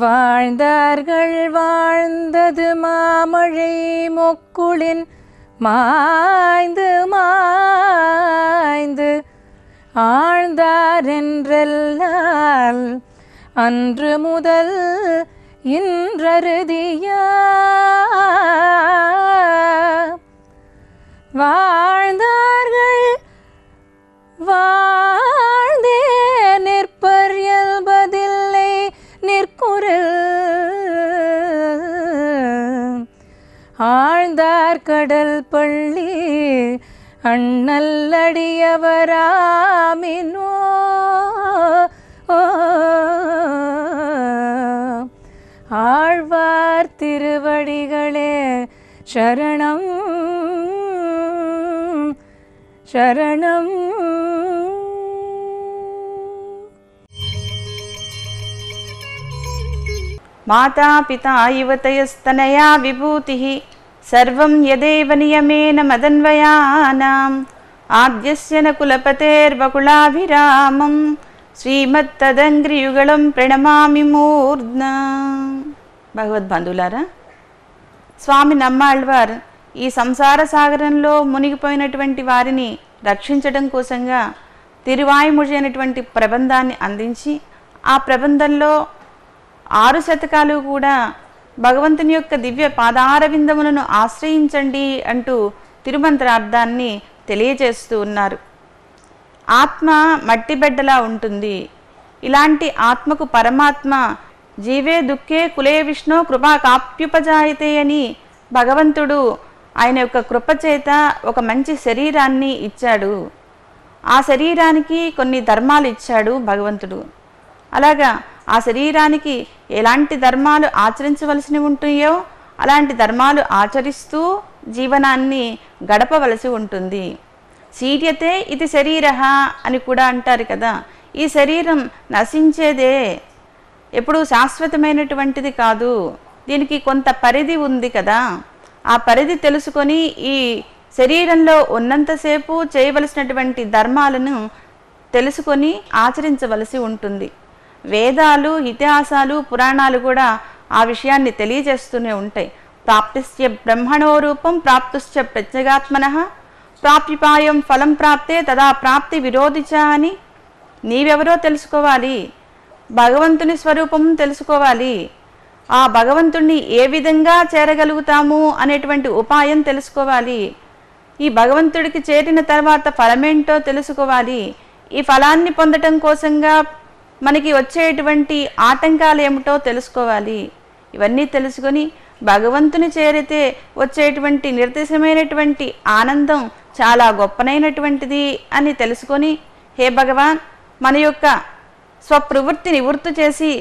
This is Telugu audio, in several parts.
வாழ்ந்தார்கள் வாழ்ந்தது மாமழை மொக்குளின் மாய்ந்து மாய்ந்து. ஆழ்ந்தார் என்றெல்லால் அன்று முதல் இன்றருதியா கடல் பள்ளி அண்ணல்லடியவராமினோ ஆழ்வார் திருவடிகளே சரணம் சரணம். माता पिता युवतयस्तनया विभूतिः సర్వం యదేవ నియమేన మదన్వయానాం. ఆద్యస్య కులపతేర్వకులాభిరామం. శ్రీమత్తదంగ్రియుగళం ప్రణమామి మూర్ధ్న. భగవద్బంధులారా స్వామి నమ్మాళ్వార్ ఈ సంసార సాగరంలో మునిగిపోయినటువంటి వారిని రక్షించడం కోసంగా తిరువాయుముడి అనేటువంటి ప్రబంధాన్ని అందించి ఆ ప్రబంధంలో ఆరు శతకాలు కూడా భగవంతుని యొక్క దివ్య పాదారవిందములను ఆశ్రయించండి అంటూ తిరుమంత్రార్థాన్ని తెలియజేస్తూ ఉన్నారు. ఆత్మ మట్టి బిడ్డలా ఉంటుంది. ఇలాంటి ఆత్మకు పరమాత్మ జీవే దుఃఖే కులే విష్ణు కృపా కాప్యుపజాయితే అని భగవంతుడు ఆయన యొక్క కృప చేత ఒక మంచి శరీరాన్ని ఇచ్చాడు. ఆ శరీరానికి కొన్ని ధర్మాలు ఇచ్చాడు భగవంతుడు. అలాగా ఆ శరీరానికి ఎలాంటి ధర్మాలు ఆచరించవలసి ఉంటాయో అలాంటి ధర్మాలు ఆచరిస్తూ జీవనాన్ని గడపవలసి ఉంటుంది. శీర్యతే ఇది శరీర అని కూడా అంటారు కదా. ఈ శరీరం నశించేదే ఎప్పుడు శాశ్వతమైనటువంటిది కాదు. దీనికి కొంత పరిధి ఉంది కదా. ఆ పరిధి తెలుసుకొని ఈ శరీరంలో ఉన్నంతసేపు చేయవలసినటువంటి ధర్మాలను తెలుసుకొని ఆచరించవలసి ఉంటుంది. వేదాలు ఇతిహాసాలు పురాణాలు కూడా ఆ విషయాన్ని తెలియజేస్తూనే ఉంటాయి. ప్రాప్తిశ్చ బ్రహ్మణో రూపం ప్రాప్తుశ్చ ప్రత్యేగాత్మన. ప్రాప్తిపాయం ఫలం ప్రాప్తే తదా ప్రాప్తి విరోధిచ అని నీవెవరో తెలుసుకోవాలి. భగవంతుని స్వరూపం తెలుసుకోవాలి. ఆ భగవంతుణ్ణి ఏ విధంగా చేరగలుగుతాము అనేటువంటి ఉపాయం తెలుసుకోవాలి. ఈ భగవంతుడికి చేరిన తర్వాత ఫలమేంటో తెలుసుకోవాలి. ఈ ఫలాన్ని పొందటం కోసంగా మనకి వచ్చేటువంటి ఆటంకాలు ఏమిటో తెలుసుకోవాలి. ఇవన్నీ తెలుసుకొని భగవంతుని చేరితే వచ్చేటువంటి నిర్దేశమైనటువంటి ఆనందం చాలా గొప్పనైనటువంటిది అని తెలుసుకొని హే భగవాన్ మన యొక్క స్వప్రవృత్తి నివృత్తి చేసి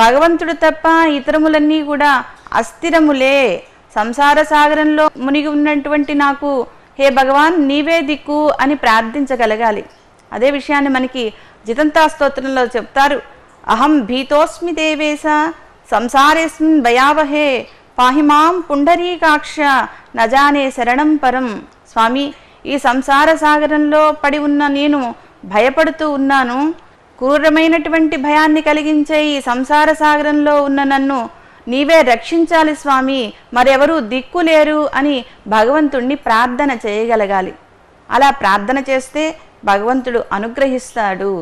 భగవంతుడు తప్ప ఇతరములన్నీ కూడా అస్థిరములే. సంసార సాగరంలో మునిగి ఉన్నటువంటి నాకు హే భగవాన్ నీవే దిక్కు అని ప్రార్థించగలగాలి. అదే విషయాన్ని మనకి జితంతా స్తోత్రంలో చెప్తారు అహం భీతోస్మి దేవేశ సంసారేస్మిన్ భయావహే పాహిమాం పుండరీకాక్ష నజానే శరణం పరం స్వామి ఈ సంసార సాగరంలో పడి ఉన్న నేను భయపడుతూ ఉన్నాను. క్రూరమైనటువంటి భయాన్ని కలిగించే ఈ సంసార సాగరంలో ఉన్న నన్ను నీవే రక్షించాలి స్వామి మరెవరూ దిక్కు లేరు అని భగవంతుణ్ణి ప్రార్థన చేయగలగాలి. అలా ప్రార్థన చేస్తే భగవంతుడు అనుగ్రహిస్తాడు.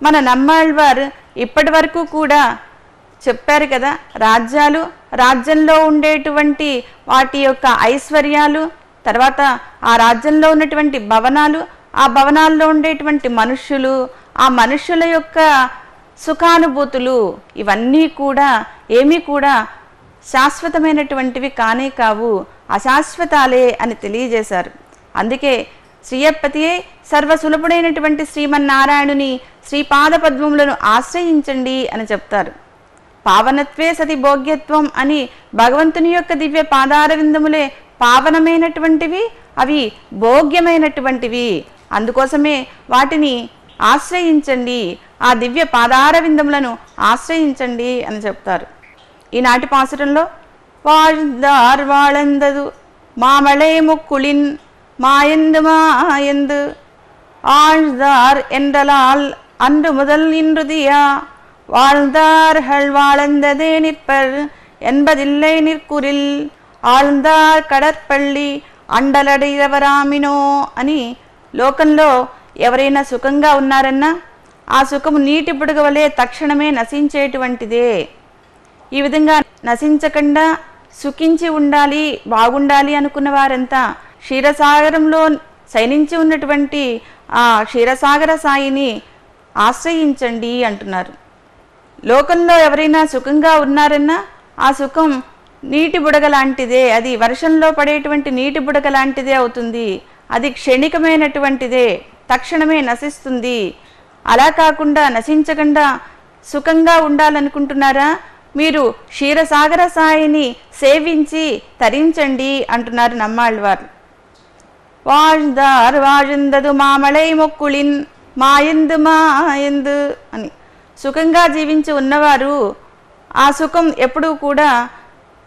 మన నమ్మాళ్వార్ ఇప్పటి వరకు కూడా చెప్పారు కదా రాజ్యాలు రాజ్యంలో ఉండేటువంటి వాటి యొక్క ఐశ్వర్యాలు తర్వాత ఆ రాజ్యంలో ఉన్నటువంటి భవనాలు ఆ భవనాల్లో ఉండేటువంటి మనుష్యులు ఆ మనుష్యుల యొక్క సుఖానుభూతులు ఇవన్నీ కూడా ఏమీ కూడా శాశ్వతమైనటువంటివి కానే కావు అశాశ్వతాలే అని తెలియజేశారు. అందుకే శ్రీయపతియే సర్వసులభుడైనటువంటి శ్రీమన్నారాయణుని శ్రీపాద పద్మములను ఆశ్రయించండి అని చెప్తారు పావనత్వే సతి భోగ్యత్వం అని భగవంతుని యొక్క దివ్య పాదారవిందములే పావనమైనటువంటివి అవి భోగ్యమైనటువంటివి అందుకోసమే వాటిని ఆశ్రయించండి ఆ దివ్య పాదారవిందములను ఆశ్రయించండి అని చెప్తారు ఈనాటి పాసురంలో வாழ்ந்தார் வாழந்தது மாமலை முக்குளின் மாயந்து மாயந்து ஆழ்ந்தார் என்றலால் அன்று முதல் இன்றுதியா வாழ்ந்தார்கள் வாழ்ந்ததே நிற்பர் என்பதில்லை நிற்குரில் ఆళ్దార్ కడర్పల్లి అండలడిరవరామినో అని లోకంలో ఎవరైనా సుఖంగా ఉన్నారన్నా ఆ సుఖము నీటి బుడగ వలె తక్షణమే నశించేటువంటిదే ఈ విధంగా నశించకుండా సుఖించి ఉండాలి బాగుండాలి అనుకున్న వారంతా క్షీరసాగరంలో శయనించి ఉన్నటువంటి ఆ క్షీరసాగర సాయిని ఆశ్రయించండి అంటున్నారు. లోకంలో ఎవరైనా సుఖంగా ఉన్నారన్నా ఆ సుఖం నీటి బుడగ లాంటిదే అది వర్షంలో పడేటువంటి నీటి బుడగ లాంటిదే అవుతుంది అది క్షణికమైనటువంటిదే తక్షణమే నశిస్తుంది. అలా కాకుండా నశించకుండా సుఖంగా ఉండాలనుకుంటున్నారా? మీరు క్షీరసాగర సాయిని సేవించి తరించండి అంటున్నారు నమ్మాళ్ళవారు. வாழ்ந்தார் வாழ்ந்தது మామళై మొక్కులిన్ మాయందు మాయందు అని సుఖంగా జీవించి ఉన్నవారు ఆ సుఖం ఎప్పుడూ కూడా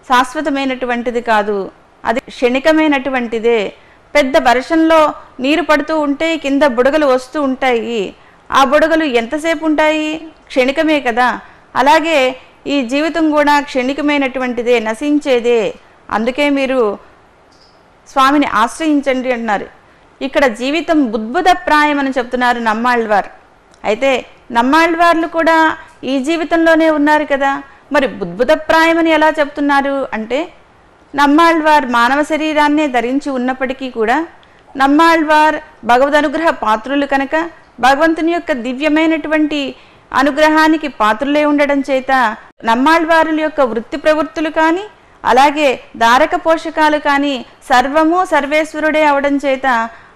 శాశ్వతమైనటువంటిది కాదు అది క్షణికమైనటువంటిదే పెద్ద వర్షంలో నీరు పడుతూ ఉంటే కింద బుడగలు వస్తూ ఉంటాయి ఆ బుడగలు ఎంతసేపు ఉంటాయి క్షణికమే కదా అలాగే ఈ జీవితం కూడా క్షణికమైనటువంటిదే నశించేదే అందుకే మీరు స్వామిని ఆశ్రయించండి అంటున్నారు. ఇక్కడ జీవితం బుద్భుతప్రాయం అని చెప్తున్నారు నమ్మాళ్ళవారు అయితే నమ్మాళ్ళవార్లు కూడా ఈ జీవితంలోనే ఉన్నారు కదా. మరి బుద్భుతప్రాయం అని ఎలా చెప్తున్నారు అంటే నమ్మాళ్ళవార్ మానవ శరీరాన్నే ధరించి ఉన్నప్పటికీ కూడా నమ్మాళ్ళవార్ భగవద్ అనుగ్రహ పాత్రులు కనుక భగవంతుని యొక్క దివ్యమైనటువంటి అనుగ్రహానికి పాత్రులే ఉండడం చేత నమ్మాళ్ళవారుల యొక్క వృత్తి ప్రవృత్తులు కానీ అలాగే దారక పోషకాలు కానీ సర్వము సర్వేశ్వరుడే అవడం చేత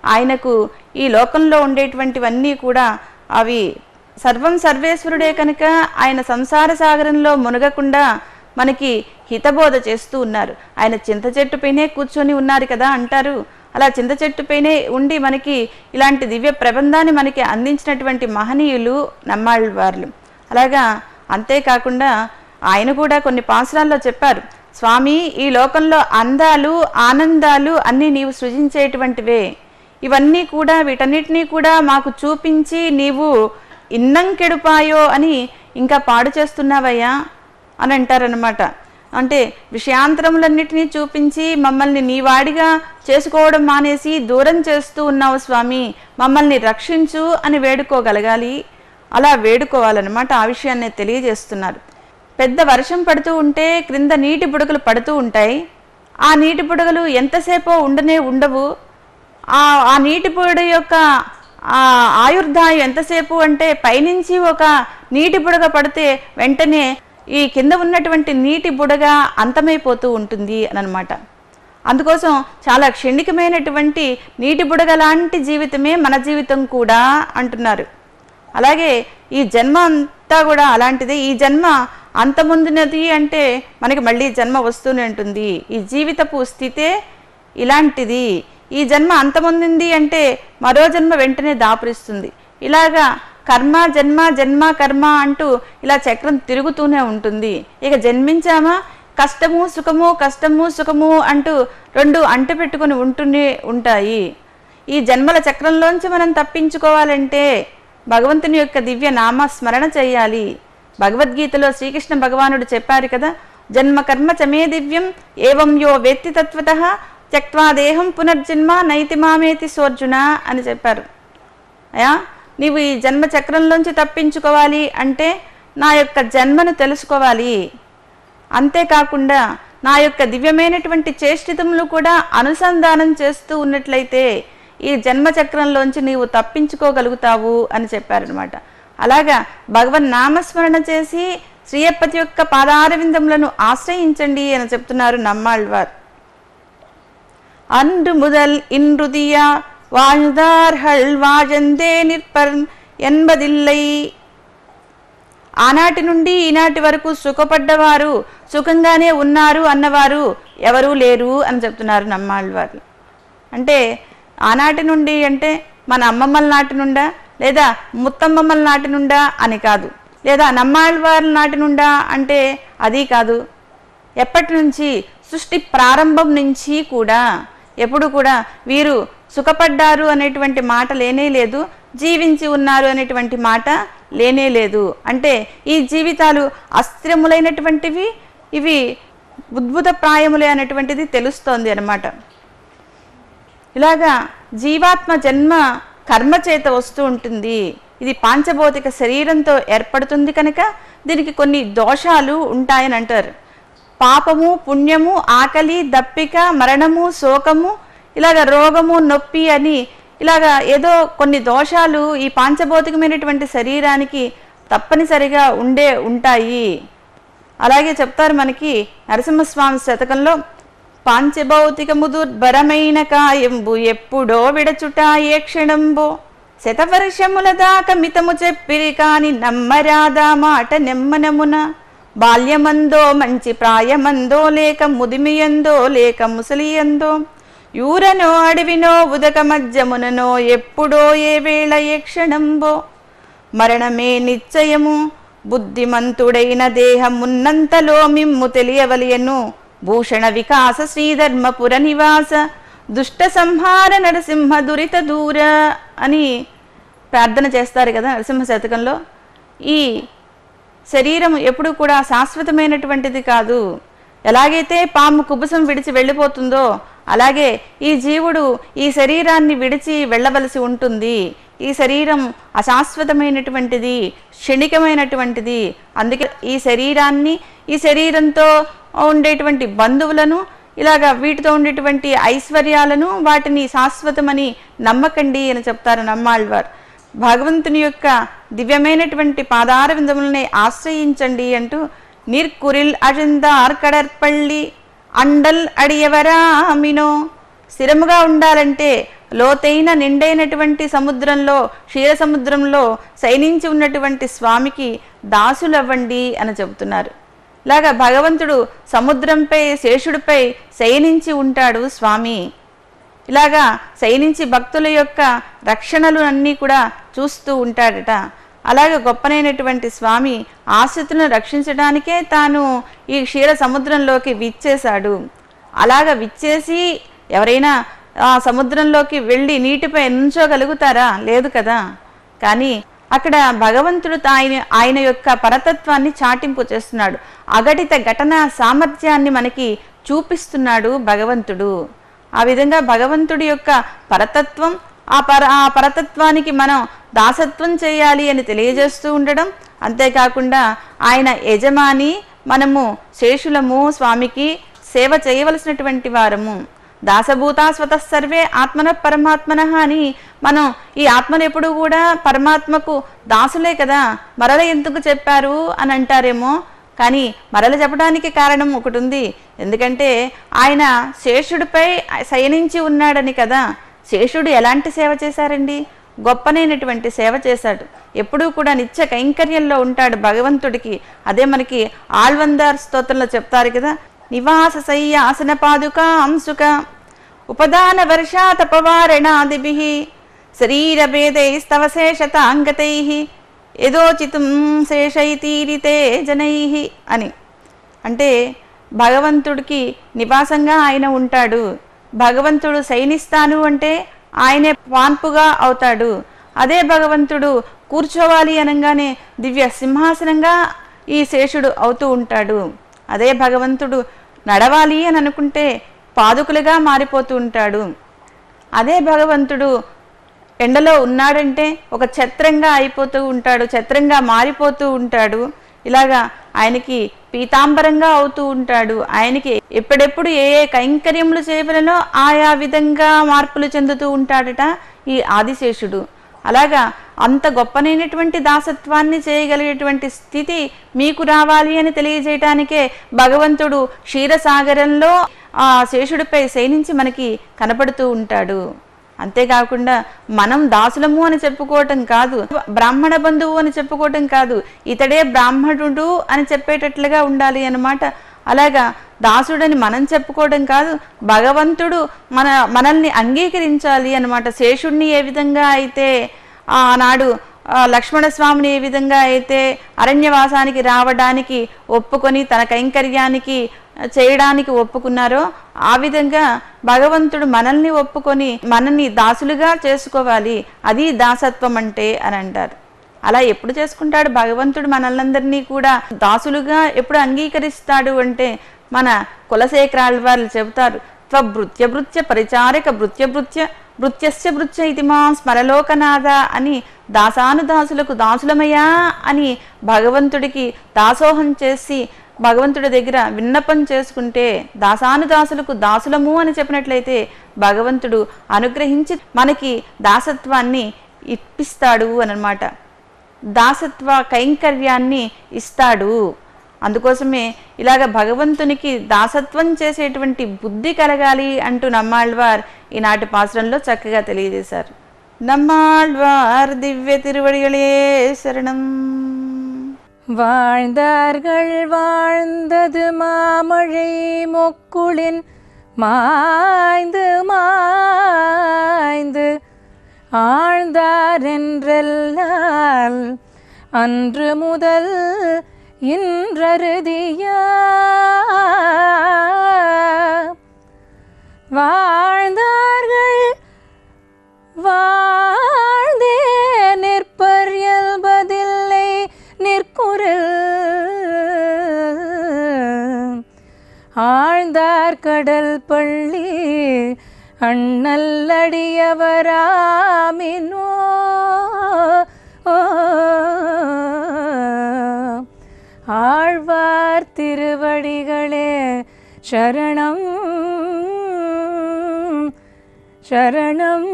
ఆయనకు ఈ లోకంలో ఉండేటువంటివన్నీ కూడా అవి సర్వం సర్వేశ్వరుడే కనుక ఆయన సంసార సాగరంలో మునగకుండా మనకి హితబోధ చేస్తూ ఉన్నారు. ఆయన చింత చెట్టుపైనే కూర్చొని ఉన్నారు కదా అంటారు. అలా చింత చెట్టుపైనే ఉండి మనకి ఇలాంటి దివ్య ప్రబంధాన్ని మనకి అందించినటువంటి మహనీయులు నమ్మాళ్ళవార్లు. అలాగా అంతేకాకుండా ఆయన కూడా కొన్ని పాసురాల్లో చెప్పారు. స్వామి ఈ లోకంలో అందాలు ఆనందాలు అన్నీ నీవు సృజించేటువంటివే. ఇవన్నీ కూడా వీటన్నిటినీ కూడా మాకు చూపించి నీవు ఇన్నం కెడుపాయో అని ఇంకా పాడు చేస్తున్నావయ్యా? అని అంటారనమాట అంటే విషయాంతరములన్నిటినీ చూపించి మమ్మల్ని నీ వాడిగా చేసుకోవడం మానేసి దూరం చేస్తూ ఉన్నావు స్వామి. మమ్మల్ని రక్షించు అని వేడుకోగలగాలి. అలా వేడుకోవాలన్నమాట ఆ విషయాన్ని తెలియజేస్తున్నారు. పెద్ద వర్షం పడుతూ ఉంటే క్రింద నీటి బుడగలు పడుతూ ఉంటాయి. ఆ నీటి బుడగలు ఎంతసేపో ఉండనే ఉండవు. ఆ ఆ నీటి బుడ యొక్క ఆయుర్దాయం ఎంతసేపు అంటే పైనుంచి ఒక నీటి బుడగ పడితే వెంటనే ఈ కింద ఉన్నటువంటి నీటి బుడగ అంతమైపోతూ ఉంటుంది అని అనమాట అందుకోసం చాలా క్షణికమైనటువంటి నీటి బుడగ లాంటి జీవితమే మన జీవితం కూడా అంటున్నారు. అలాగే ఈ జన్మ అంతా కూడా అలాంటిదే. ఈ జన్మ అంతముందునది అంటే మనకి మళ్ళీ జన్మ వస్తూనే ఉంటుంది. ఈ జీవితపు స్థితే ఇలాంటిది. ఈ జన్మ అంతముందింది అంటే మరో జన్మ వెంటనే దాపురిస్తుంది. ఇలాగా కర్మ జన్మ జన్మ కర్మ అంటూ ఇలా చక్రం తిరుగుతూనే ఉంటుంది. ఇక జన్మించామా? కష్టము సుఖము కష్టము సుఖము అంటూ రెండు అంటు పెట్టుకుని ఉంటూనే ఉంటాయి. ఈ జన్మల చక్రంలోంచి మనం తప్పించుకోవాలంటే భగవంతుని యొక్క దివ్య నామ స్మరణ చేయాలి. భగవద్గీతలో శ్రీకృష్ణ భగవానుడు చెప్పారు కదా జన్మ కర్మ చమే దివ్యం ఏవం యో వేత్తి తత్వత త్యక్వా దేహం పునర్జన్మ నైతి మామేతి సోర్జున అని చెప్పారు. అయా నీవు ఈ జన్మ చక్రంలోంచి తప్పించుకోవాలి అంటే నా యొక్క జన్మను తెలుసుకోవాలి. అంతేకాకుండా నా యొక్క దివ్యమైనటువంటి చేష్టితములు కూడా అనుసంధానం చేస్తూ ఉన్నట్లయితే ఈ జన్మ చక్రంలోంచి నీవు తప్పించుకోగలుగుతావు అని చెప్పారనమాట అలాగా భగవన్ నామస్మరణ చేసి శ్రీయప్పతి యొక్క పాదారవిందములను ఆశ్రయించండి అని చెప్తున్నారు నమ్మాళ్వార్ அன்று முதல் இன்றுதியா வாழ்ந்தார்கள் வாழந்தே நிற்பர் என்பதில்லை ఆనాటి నుండి ఈనాటి వరకు సుఖపడ్డవారు సుఖంగానే ఉన్నారు అన్నవారు ఎవరూ లేరు అని చెప్తున్నారు నమ్మాళ్ళవారు అంటే ఆనాటి నుండి అంటే మన అమ్మమ్మల నాటి నుండా లేదా ముత్తమ్మమ్మల నాటి నుండా అని కాదు. లేదా నమ్మాళ్ళవారి నాటి నుండా అంటే అది కాదు. ఎప్పటి నుంచి? సృష్టి ప్రారంభం నుంచి కూడా. ఎప్పుడు కూడా వీరు సుఖపడ్డారు అనేటువంటి మాట లేనే లేదు. జీవించి ఉన్నారు అనేటువంటి మాట లేనే లేదు. అంటే ఈ జీవితాలు అస్త్రములైనటువంటివి ఇవి ఉద్భుత ప్రాయములే అనేటువంటిది తెలుస్తోంది అన్నమాట. ఇలాగా జీవాత్మ జన్మ కర్మ చేత వస్తూ ఉంటుంది. ఇది పాంచభౌతిక శరీరంతో ఏర్పడుతుంది కనుక దీనికి కొన్ని దోషాలు ఉంటాయని అంటారు. పాపము పుణ్యము ఆకలి దప్పిక మరణము శోకము ఇలాగ రోగము నొప్పి అని ఇలాగ ఏదో కొన్ని దోషాలు ఈ పాంచభౌతికమైనటువంటి శరీరానికి తప్పనిసరిగా ఉండే ఉంటాయి. అలాగే చెప్తారు మనకి నరసింహస్వామి శతకంలో పాంచభౌతికము దుర్భరమైన కాయంబు ఎప్పుడో విడచుట ఏ క్షణంబో. శతవర్షముల దాక మితము చెప్పిరి కాని నమ్మరాదా మాట నెమ్మనమున. బాల్యమందో మంచి ప్రాయమందో లేక ముదిమియందో లేక ముసలియందో. యూరనో అడవినో ఉదక మధ్యముననో ఎప్పుడో ఏ వేళ ఏ క్షణంబో. మరణమే నిశ్చయము బుద్ధిమంతుడైన దేహమున్నంతలో మిమ్ము తెలియవలియను భూషణ వికాస శ్రీధర్మపుర నివాస దుష్ట సంహార నరసింహ దురిత దూర అని ప్రార్థన చేస్తారు కదా నరసింహ శతకంలో. ఈ శరీరం ఎప్పుడు కూడా శాశ్వతమైనటువంటిది కాదు. ఎలాగైతే పాము కుబుసం విడిచి వెళ్ళిపోతుందో అలాగే ఈ జీవుడు ఈ శరీరాన్ని విడిచి వెళ్ళవలసి ఉంటుంది. ఈ శరీరం అశాశ్వతమైనటువంటిది క్షణికమైనటువంటిది. అందుకే ఈ శరీరాన్ని ఈ శరీరంతో ఉండేటువంటి బంధువులను ఇలాగా వీటితో ఉండేటువంటి ఐశ్వర్యాలను వాటిని శాశ్వతమని నమ్మకండి అని చెప్తారు నమ్మాళ్వారు. భగవంతుని యొక్క దివ్యమైనటువంటి పాదార విందములని ఆశ్రయించండి అంటూ నిర్కురిల్ అజందార్ కడర్పల్లి అండల్ అడియవరామినో స్థిరముగా ఉండాలంటే లోతైన నిండైనటువంటి సముద్రంలో క్షీర సముద్రంలో శయనించి ఉన్నటువంటి స్వామికి దాసులవ్వండి అని చెబుతున్నారు. ఇలాగా భగవంతుడు సముద్రంపై శేషుడిపై శయనించి ఉంటాడు స్వామి. ఇలాగా శయనించి భక్తుల యొక్క రక్షణలు అన్నీ కూడా చూస్తూ ఉంటాడట. అలాగే గొప్పనైనటువంటి స్వామి ఆశ్రితులను రక్షించడానికే తాను ఈ క్షీర సముద్రంలోకి విచ్చేశాడు. అలాగ విచ్చేసి ఎవరైనా ఆ సముద్రంలోకి వెళ్ళి నీటిపై నుంచోగలుగుతారా? లేదు కదా. కానీ అక్కడ భగవంతుడు ఆయన ఆయన యొక్క పరతత్వాన్ని చాటింపు చేస్తున్నాడు. అఘటిత ఘటన సామర్థ్యాన్ని మనకి చూపిస్తున్నాడు భగవంతుడు. ఆ విధంగా భగవంతుడి యొక్క పరతత్వం ఆ పర ఆ పరతత్వానికి మనం దాసత్వం చేయాలి అని తెలియజేస్తూ ఉండడం అంతేకాకుండా ఆయన యజమాని మనము శేషులము స్వామికి సేవ చేయవలసినటువంటి వారము. దాసభూతా స్వత సర్వే ఆత్మన పరమాత్మన అని మనం ఈ ఆత్మను ఎప్పుడు కూడా పరమాత్మకు దాసులే కదా మరల ఎందుకు చెప్పారు అని అంటారేమో. కానీ మరల చెప్పడానికి కారణం ఒకటి ఉంది ఎందుకంటే ఆయన శేషుడిపై శయనించి ఉన్నాడని కదా. శేషుడు ఎలాంటి సేవ చేశారండి? గొప్పనైనటువంటి సేవ చేశాడు. ఎప్పుడూ కూడా నిత్య కైంకర్యంలో ఉంటాడు భగవంతుడికి. అదే మనకి ఆల్వందార్ స్తోత్రంలో చెప్తారు కదా నివాస సయ్యాసన పాదుక అంశుక ఉపదాన వర్షాతపవారణాదిభి శరీరభేదైస్తవ శేషతాంగతై యథోచితం శేషైతీరితే జనై అని. అంటే భగవంతుడికి నివాసంగా ఆయన ఉంటాడు. భగవంతుడు శయనిస్తాను అంటే ఆయనే పాన్పుగా అవుతాడు. అదే భగవంతుడు కూర్చోవాలి అనగానే దివ్య సింహాసనంగా ఈ శేషుడు అవుతూ ఉంటాడు. అదే భగవంతుడు నడవాలి అని అనుకుంటే పాదుకులుగా మారిపోతూ ఉంటాడు. అదే భగవంతుడు ఎండలో ఉన్నాడంటే ఒక ఛత్రంగా అయిపోతూ ఉంటాడు ఛత్రంగా మారిపోతూ ఉంటాడు. ఇలాగా ఆయనకి పీతాంబరంగా అవుతూ ఉంటాడు. ఆయనకి ఎప్పుడెప్పుడు ఏ ఏ కైంకర్యములు చేయవలనో ఆయా విధంగా మార్పులు చెందుతూ ఉంటాడట ఈ ఆదిశేషుడు. అలాగా అంత గొప్పనైనటువంటి దాసత్వాన్ని చేయగలిగేటువంటి స్థితి మీకు రావాలి అని తెలియజేయటానికే భగవంతుడు క్షీరసాగరంలో ఆ శేషుడిపై శయనించి మనకి కనపడుతూ ఉంటాడు. అంతేకాకుండా మనం దాసులము అని చెప్పుకోవటం కాదు బ్రాహ్మణ బంధువు అని చెప్పుకోవటం కాదు ఇతడే బ్రాహ్మణుడు అని చెప్పేటట్లుగా ఉండాలి అనమాట అలాగా దాసుడని మనం చెప్పుకోవడం కాదు భగవంతుడు మన మనల్ని అంగీకరించాలి అన్నమాట. శేషుడిని ఏ విధంగా అయితే ఆనాడు లక్ష్మణస్వామిని లక్ష్మణ స్వామిని ఏ విధంగా అయితే అరణ్యవాసానికి రావడానికి ఒప్పుకొని తన కైంకర్యానికి చేయడానికి ఒప్పుకున్నారో ఆ విధంగా భగవంతుడు మనల్ని ఒప్పుకొని మనల్ని దాసులుగా చేసుకోవాలి. అది దాసత్వం అంటే అని అంటారు. అలా ఎప్పుడు చేసుకుంటాడు భగవంతుడు మనల్ందరినీ కూడా? దాసులుగా ఎప్పుడు అంగీకరిస్తాడు అంటే మన కులశేఖరాల వాళ్ళు చెబుతారు. త్వభృత్య భృత్య పరిచారిక భృత్య భృత్య భృత్యస్య భృత్య ఇది మా స్మరలోకనాథ అని దాసానుదాసులకు దాసులమయ్యా అని భగవంతుడికి దాసోహం చేసి భగవంతుడి దగ్గర విన్నపం చేసుకుంటే దాసానుదాసులకు దాసులము అని చెప్పినట్లయితే భగవంతుడు అనుగ్రహించి మనకి దాసత్వాన్ని ఇప్పిస్తాడు అనమాట దాసత్వ కైంకర్యాన్ని ఇస్తాడు. అందుకోసమే ఇలాగ భగవంతునికి దాసత్వం చేసేటువంటి బుద్ధి కలగాలి అంటూ నమ్మాళ్వార్ ఈనాటి పాసురంలో చక్కగా తెలియజేశారు. నమ్మాళ్వార్ దివ్య తిరువడిகளே శరణం. வாழ்ந்தார்கள் வாழ்ந்தது மாமழை மொக்குளின் மாய்ந்து மாய்ந்து. ஆழ்ந்தார் என்றெல்லால் அன்று முதல் இன்றறுதியா வாழ்ந்தார்கள் வா ஆழ்ந்தார் கடல் பள்ளி அண்ணல்லடியவராமினோ ஆழ்வார் திருவடிகளே சரணம் சரணம்.